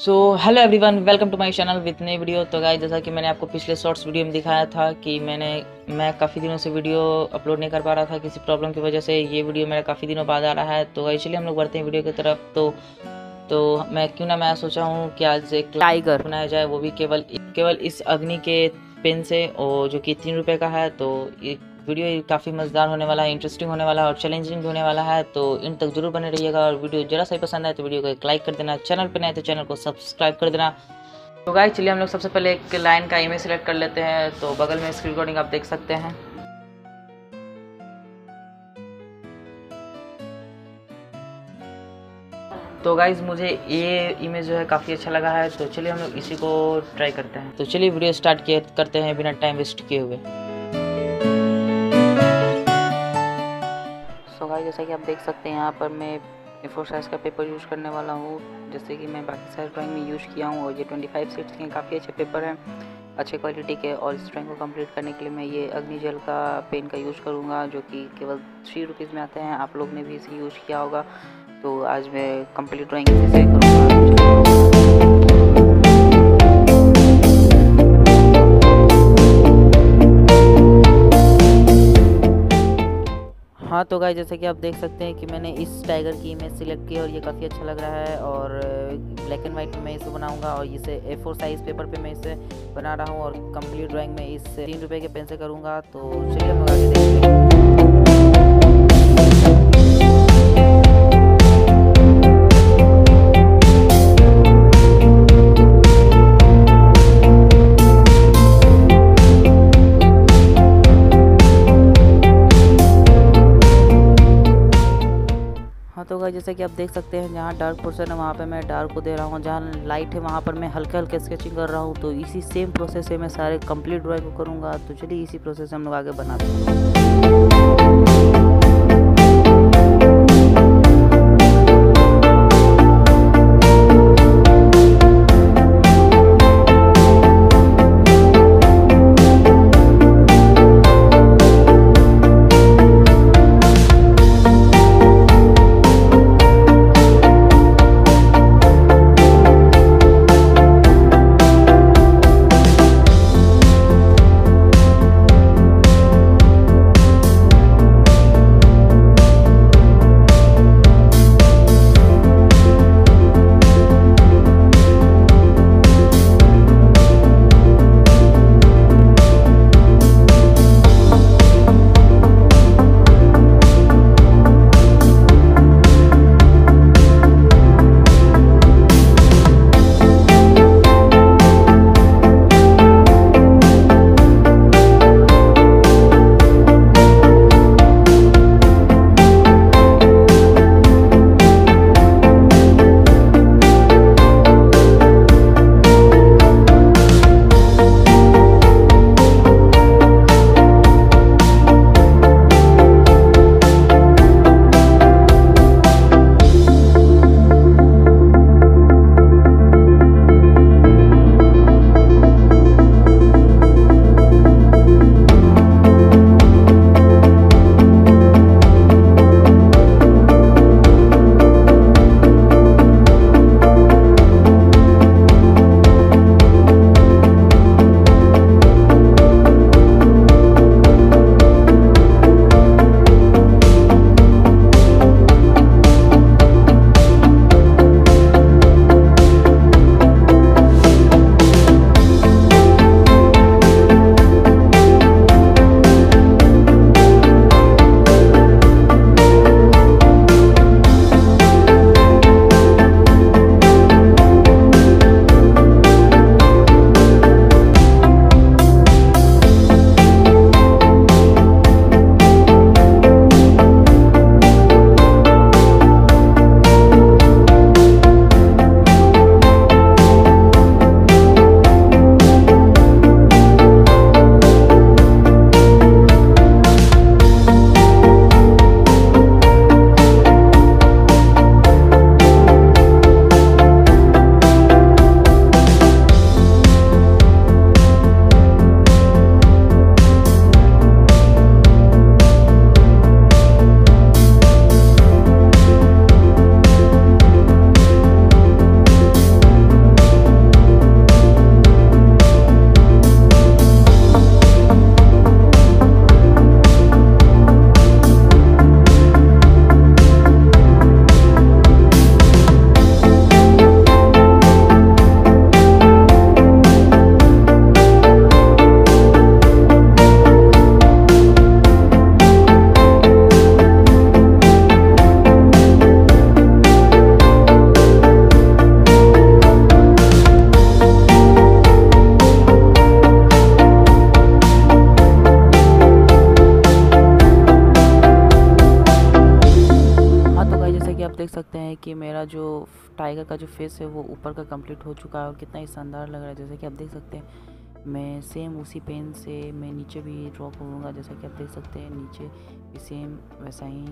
So hello everyone welcome to my channel with नई video तो गाय जैसा कि मैंने आपको पिछले शॉर्ट्स वीडियो में दिखाया था कि मैंने मैं काफ़ी दिनों से वीडियो अपलोड नहीं कर पा रहा था किसी प्रॉब्लम की वजह से ये वीडियो मेरा काफ़ी दिनों बाद आ रहा है। तो गाइस चलिए हम लोग बढ़ते हैं वीडियो की तरफ़। तो तो मैं क्यों ना मैं सोचा हूँ कि आज एक टाइगर बनाया जाए वो भी केवल केवल इस अग्नि के पेन से और जो कि तीन रुपये का है तो ये वीडियो काफ़ी मज़ेदार होने वाला है इंटरेस्टिंग होने वाला है और चैलेंजिंग होने वाला है तो इन तक ज़रूर बने रहिएगा और वीडियो जरा सा पसंद आए तो वीडियो को एक लाइक कर देना चैनल पर नए तो चैनल को सब्सक्राइब कर देना। तो गाइस चलिए हम लोग सबसे पहले एक लाइन का इमेज सेलेक्ट कर लेते हैं तो बगल में स्क्रीन रिकॉर्डिंग आप देख सकते हैं। तो गाइज़ मुझे ये इमेज जो है काफ़ी अच्छा लगा है तो चलिए हम लोग इसी को ट्राई करते हैं। तो चलिए वीडियो स्टार्ट करते हैं बिना टाइम वेस्ट किए हुए। गाइस जैसा कि आप देख सकते हैं, यहाँ पर मैं ए फोर साइज़ का पेपर यूज़ करने वाला हूँ। जैसे कि मैं बाकी साइज़ ड्राइंग में यूज़ किया हूँ, और ये 25 सीट्स के काफ़ी अच्छे पेपर हैं, अच्छे क्वालिटी के, और इस ड्राइंग को कंप्लीट करने के लिए मैं ये अग्नि जल का पेन का यूज़ करूँगा, जो कि केवल थ्री रुपीज़ में आते हैं। आप लोग ने भी इसे यूज़ किया होगा तो आज मैं कंप्लीट ड्राइंग करूँगा। हाँ तो गाय जैसे कि आप देख सकते हैं कि मैंने इस टाइगर की इमेज सिलेक्ट की और ये काफ़ी अच्छा लग रहा है और ब्लैक एंड वाइट में मैं इसे बनाऊँगा और इसे ए फोर साइज़ पेपर पे मैं इसे बना रहा हूँ और कंप्लीट ड्राइंग में इस तीन रुपये के पेन से करूँगा। तो चलिए हम आगे देखेंगे जैसे कि आप देख सकते हैं, जहाँ डार्क पोर्सन है, वहाँ पर मैं डार्क को दे रहा हूँ। जहाँ लाइट है, वहाँ पर मैं हल्के हल्के स्केचिंग कर रहा हूँ। तो इसी सेम प्रोसेस से मैं सारे कंप्लीट ड्राइंग को करूँगा। तो चलिए इसी प्रोसेस से हम लोग आगे बनाते हैं। टाइगर का जो फेस है वो ऊपर का कंप्लीट हो चुका है और कितना ही शानदार लग रहा है। जैसे कि आप देख सकते हैं, मैं सेम उसी पेन से मैं नीचे भी ड्रॉ करूँगा जैसा कि आप देख सकते हैं, नीचे भी सेम वैसा ही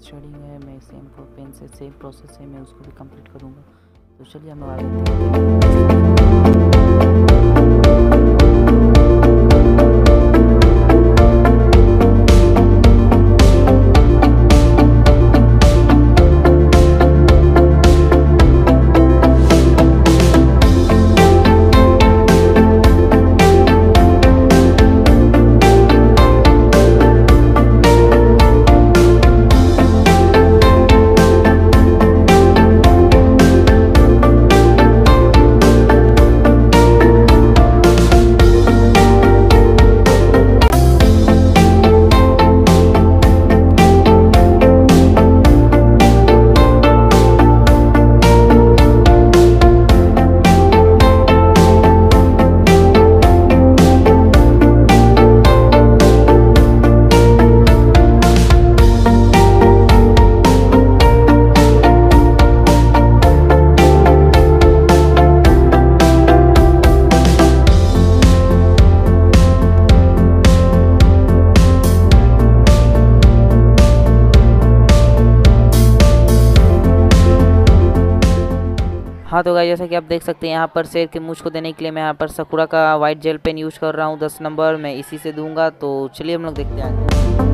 शेडिंग है। मैं सेम पेन से सेम प्रोसेस से मैं उसको भी कंप्लीट करूँगा। तो चलिए हम आगे हाँ तो गाइस जैसा कि आप देख सकते हैं, यहाँ पर शेर के मूछ को देने के लिए मैं यहाँ पर सकुरा का वाइट जेल पेन यूज़ कर रहा हूँ। दस नंबर मैं इसी से दूँगा तो चलिए हम लोग देखते हैं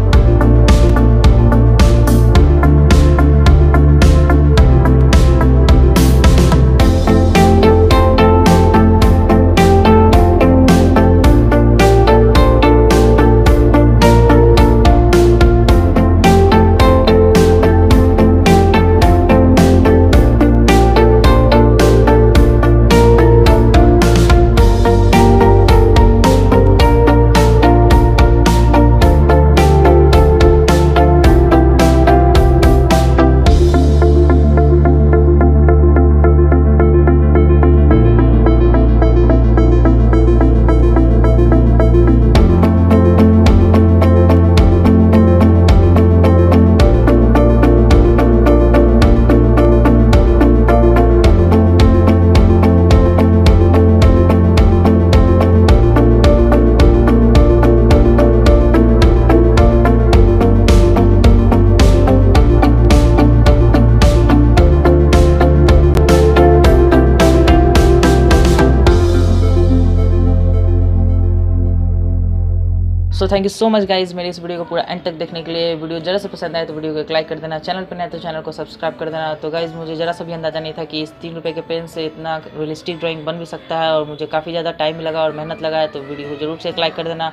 thank you so much guys मेरे इस वीडियो को पूरा एंड तक देखने के लिए। वीडियो जरा से पसंद आए तो वीडियो को लाइक कर देना, चैनल पर नया तो चैनल को सब्सक्राइब कर देना। तो गाइज़ मुझे जरा सा भी अंदाज़ा नहीं था कि इस तीन रुपये के पेन से इतना रियलिस्टिक ड्राइंग बन भी सकता है और मुझे काफ़ी ज़्यादा टाइम लगा और मेहनत लगा है तो वीडियो को ज़रूर से एक लाइक कर देना।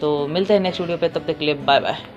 तो मिलते हैं नेक्स्ट वीडियो पर तब तक के लिए बाय बाय